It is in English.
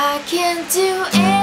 I can't do it.